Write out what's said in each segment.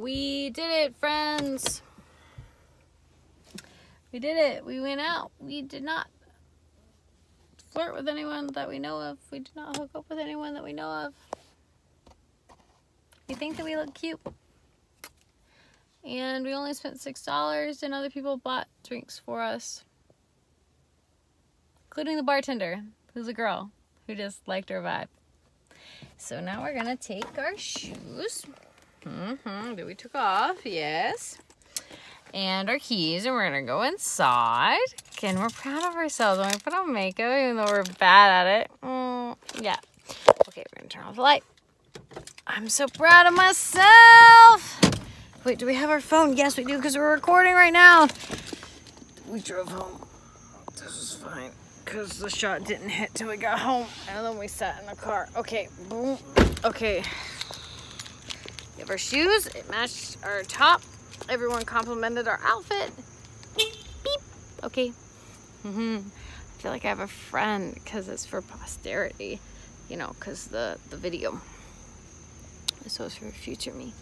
We did it, friends. We did it. We went out. We did not flirt with anyone that we know of. We did not hook up with anyone that we know of. We think that we look cute. And we only spent $6 and other people bought drinks for us. Including the bartender, who's a girl who just liked our vibe. So now we're gonna take our shoes mm-hmm, that we took off, yes. And our keys, and we're gonna go inside. Again, we're proud of ourselves when we put on makeup, even though we're bad at it. Mm, yeah. Okay, we're gonna turn off the light. I'm so proud of myself. Wait, do we have our phone? Yes, we do, because we're recording right now. We drove home. This is fine, because the shot didn't hit till we got home, and then we sat in the car. Okay, boom. Okay. Our shoes. It matched our top. Everyone complimented our outfit. Beep. Okay. Mm hmm I feel like I have a friend because it's for posterity, you know, because the, the video. So it's for future me.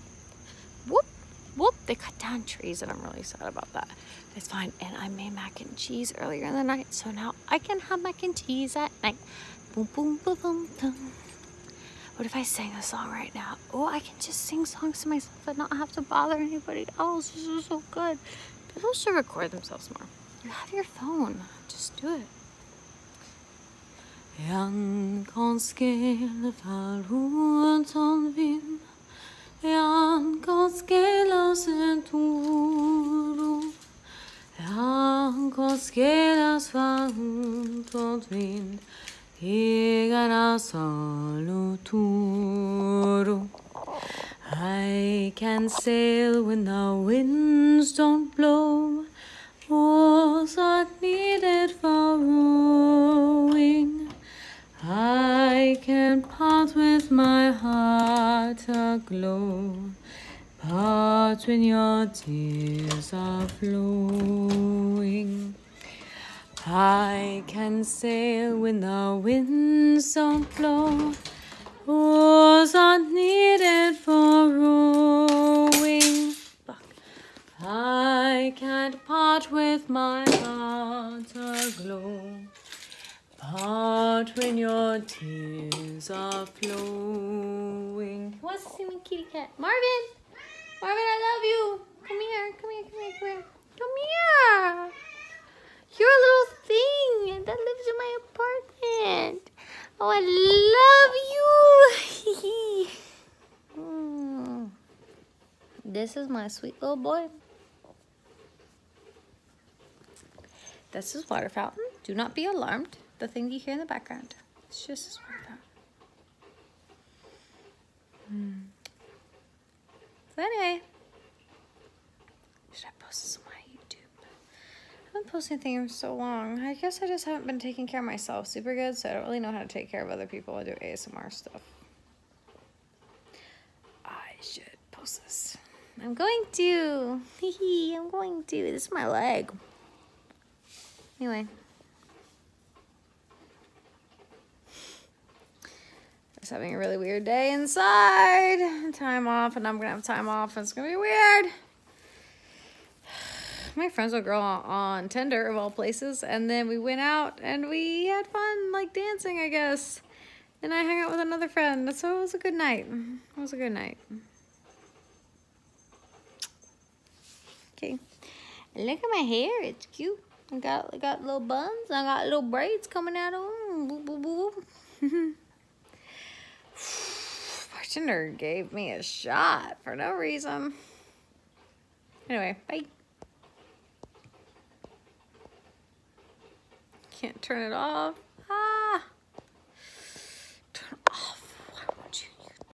Whoop, whoop. They cut down trees and I'm really sad about that. It's fine. And I made mac and cheese earlier in the night. So now I can have mac and cheese at night. Boom, boom, boom, boom, boom. What if I sang a song right now? Oh, I can just sing songs to myself and not have to bother anybody else. This is so good. People should record themselves more. You have your phone. Just do it. Kan kan sin toro kan I can sail when the winds don't blow. Oars are needed for rowing. I can part with my heart aglow. Part when your tears are flowing. I can sail when the winds don't blow. Oars aren't needed for rowing. Fuck. I can't part with my heart aglow. Part when your tears are flowing. Who wants to see me kitty cat? Marvin! Marvin, I love you! Come here, come here, come here, come here. Come here! You're a little thing that lives in my apartment. Oh, I love you. This is my sweet little boy. This is water fountain. Do not be alarmed. The thing you hear in the background. It's just his water fountain. Mm. So anyway, should I post this been posting anything in so long. I guess I just haven't been taking care of myself super good, so I don't really know how to take care of other people I do ASMR stuff. I should post this. I'm going to. I'm going to. This is my leg. Anyway. Was having a really weird day inside. Time off, and I'm going to have time off, and it's going to be weird my friends with a girl on Tinder of all places, and then we went out and we had fun, like dancing, I guess. And I hung out with another friend, so it was a good night. It was a good night. Okay, look at my hair. It's cute. I got I got little buns. I got little braids coming out of them. Boop, boop, boop. Bartender gave me a shot for no reason. Anyway, bye. Can't turn it off.